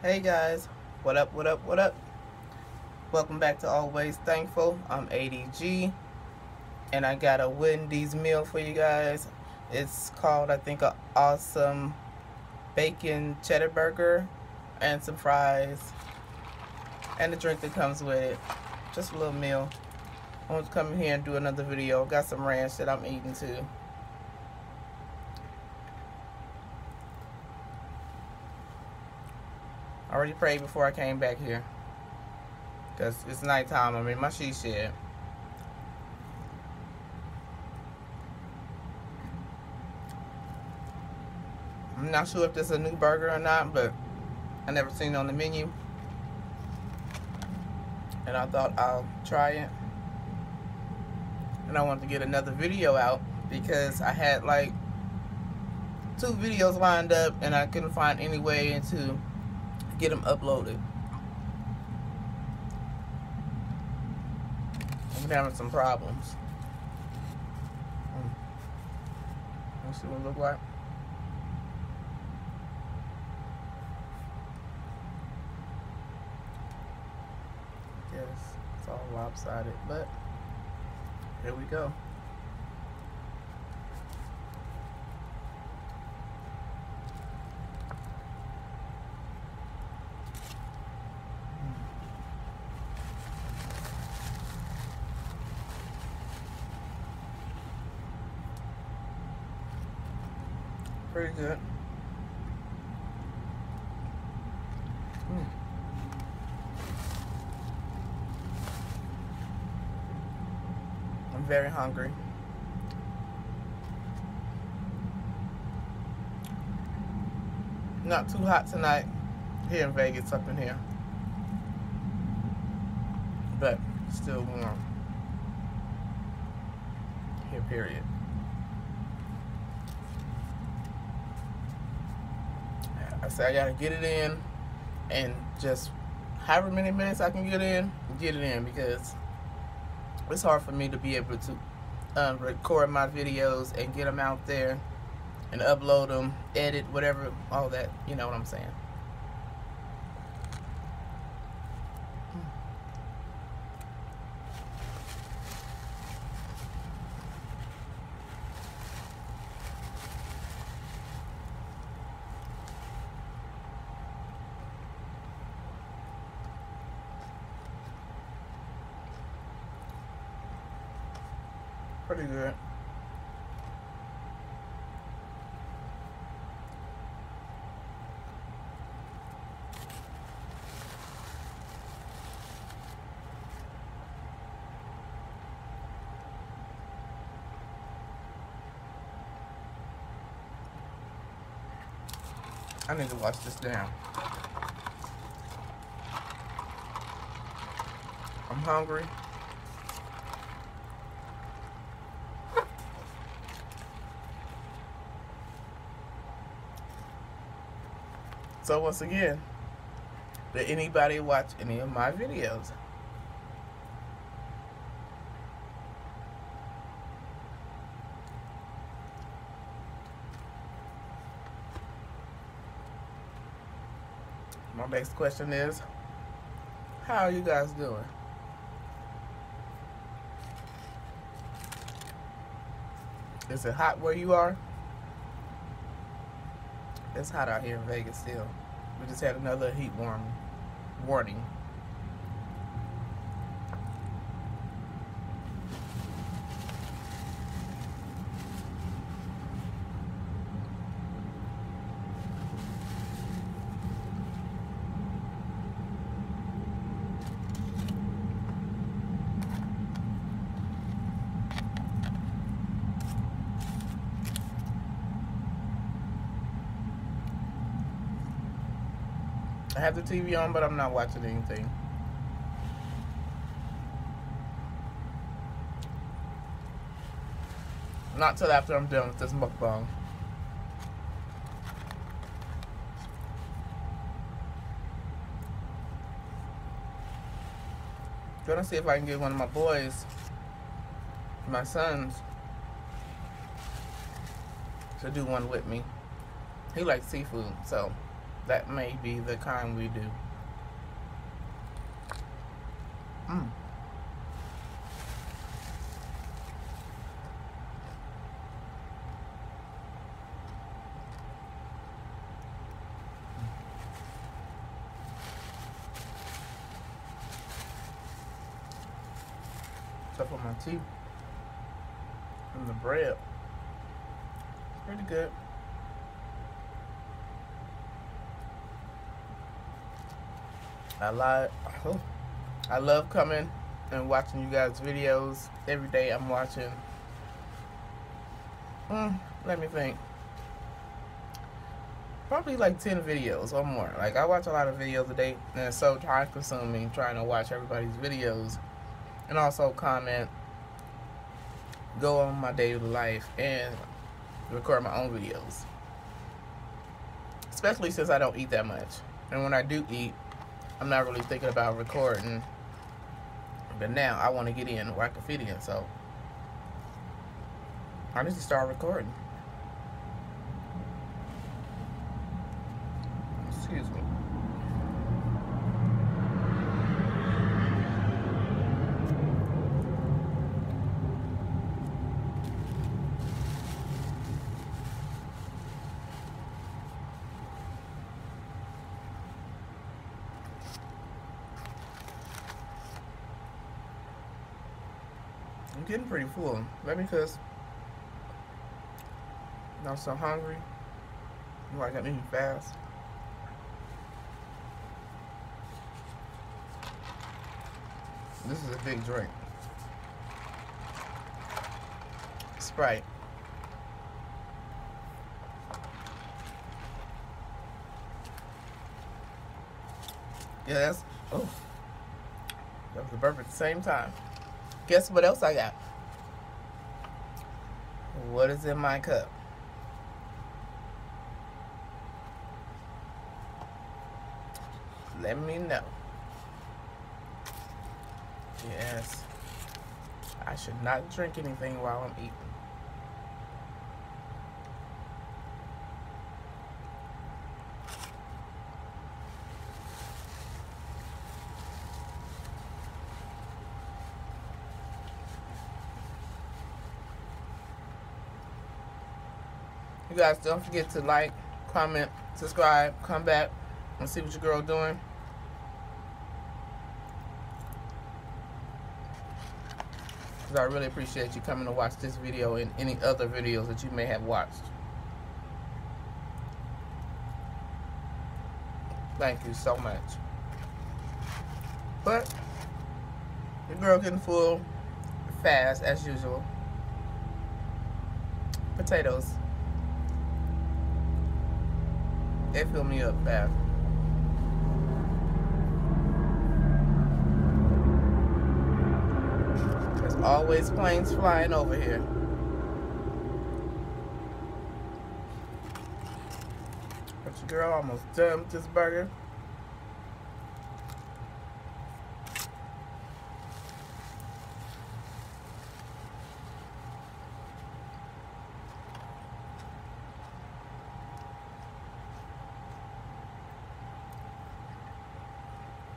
Hey guys, what up, what up, what up? Welcome back to Always Thankful. I'm ADG and I got a Wendy's meal for you guys. It's called, I think, a awesome bacon cheddar burger and some fries and the drink that comes with it. Just a little meal. I want to come in here and do another video. Got some ranch that I'm eating too. Already prayed before I came back here. Because it's nighttime. I'm in my she shed. I'm not sure if this is a new burger or not, but I never seen it on the menu. And I thought I'll try it. And I wanted to get another video out because I had like two videos lined up and I couldn't find any way to get them uploaded. I'm having some problems. Let's see what it look like. Yes, it's all lopsided, but here we go. Pretty good. Mm. I'm very hungry. Not too hot tonight here in Vegas up in here. But still warm. Here, period. I say I gotta get it in and just however many minutes I can get in, get it in because it's hard for me to be able to um, record my videos and get them out there and upload them, edit, whatever, all that, you know what I'm saying. Pretty good. I need to wash this down. I'm hungry. So once again, did anybody watch any of my videos? My next question is, how are you guys doing? Is it hot where you are? It's hot out here in Vegas still. We just had another heat warm warning. I have the TV on, but I'm not watching anything. Not till after I'm done with this mukbang. Gonna see if I can get one of my boys, my sons, to do one with me. He likes seafood, so that may be the kind we do. Mm. Stuff on my teeth and the bread. Pretty good. I. Oh, I love coming and watching you guys' videos. Every day I'm watching. Mm, let me think. Probably like 10 videos or more. Like, I watch a lot of videos a day, and it's so time consuming trying to watch everybody's videos and also comment, go on my daily life, and record my own videos. Especially since I don't eat that much. And when I do eat, I'm not really thinking about recording. But now I want to get in where I can fit in, so I need to start recording. Excuse me. I'm getting pretty full. Maybe because I'm so hungry. You Like I'm eating fast. This is a big drink. Sprite. That's oh. That was a burp at the same time. Guess what else I got? What is in my cup? Let me know. Yes. I should not drink anything while I'm eating. Guys don't forget to like, comment, subscribe, come back and see what your girl doing. Because I really appreciate you coming to watch this video and any other videos that you may have watched. Thank you so much. But, the girl getting full fast as usual. Potatoes. They fill me up fast. There's always planes flying over here. But your girl almost done with this burger.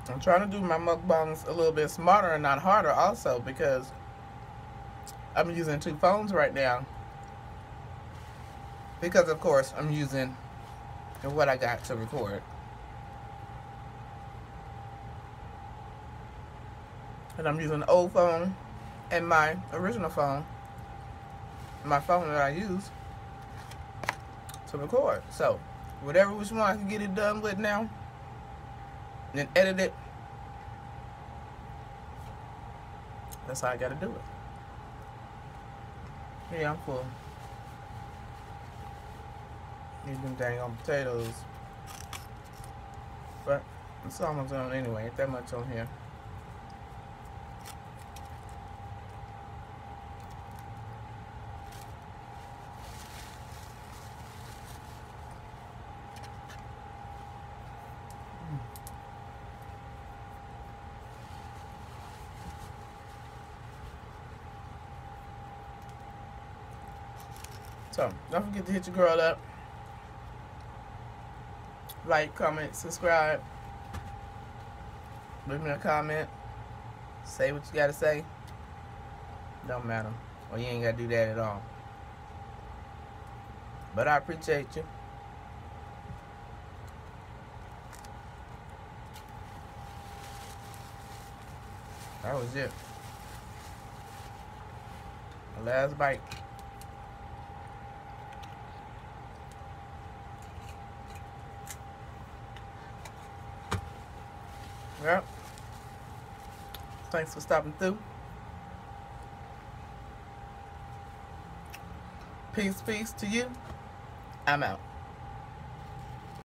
I'm trying to do my mukbangs a little bit smarter and not harder also because I'm using two phones right now. Because of course I'm using what I got to record. And I'm using the old phone and my original phone. My phone that I use to record. So whatever which one I can get it done with now then edit it. That's how I gotta do it. Yeah, I'm full. Need them dang on potatoes. But it's almost done anyway. Ain't that much on here. So, don't forget to hit your girl up. like, comment, subscribe. Leave me a comment. Say what you gotta say. Don't matter. Or you ain't gotta do that at all. But I appreciate you. That was it. The last bite. Yep. Thanks for stopping through. Peace, peace to you. I'm out.